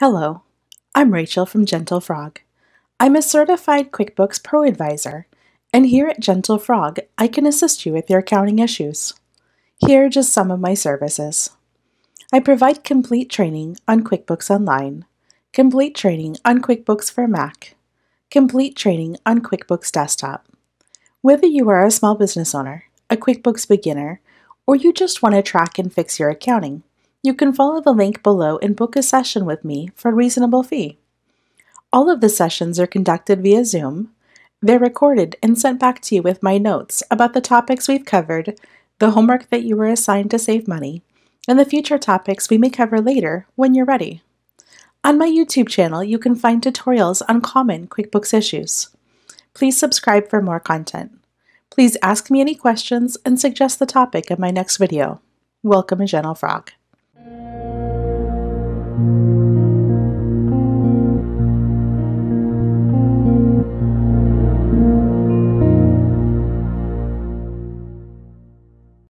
Hello, I'm Rachel from Gentle Frog. I'm a certified QuickBooks Pro Advisor, and here at Gentle Frog, I can assist you with your accounting issues. Here are just some of my services. I provide complete training on QuickBooks Online, complete training on QuickBooks for Mac, complete training on QuickBooks Desktop. Whether you are a small business owner, a QuickBooks beginner, or you just want to track and fix your accounting, you can follow the link below and book a session with me for a reasonable fee. All of the sessions are conducted via Zoom. They're recorded and sent back to you with my notes about the topics we've covered, the homework that you were assigned to save money, and the future topics we may cover later when you're ready. On my YouTube channel, you can find tutorials on common QuickBooks issues. Please subscribe for more content. Please ask me any questions and suggest the topic of my next video. Welcome, a Gentle Frog.